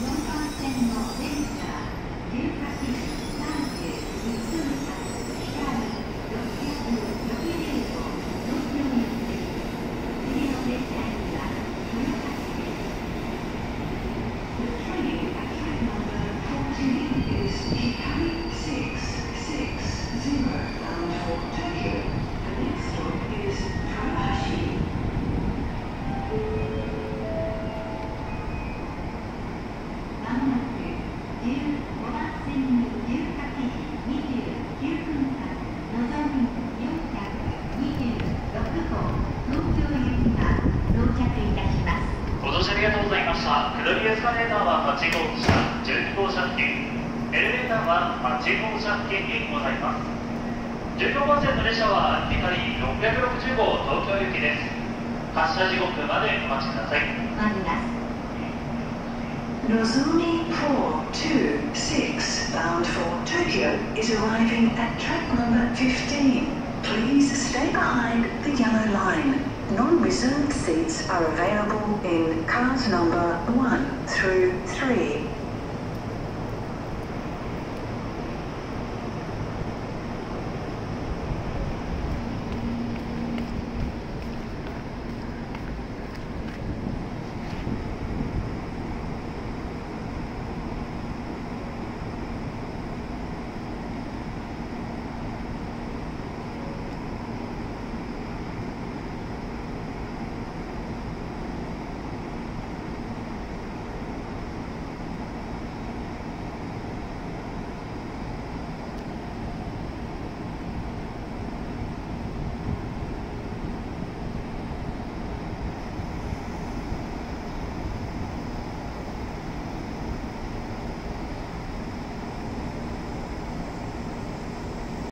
Thank you. 上りエスカレーターは8号車、12号車付近、エレベーターは8号車付近にございます。14番線の列車は光660号東京行きです。発車時刻までお待ちください。待ちます。Nozomi 426 bound for Tokyo is arriving at track number 15. Please stay behind the yellow line. Non-reserved seats are available in cars number 1 through 3.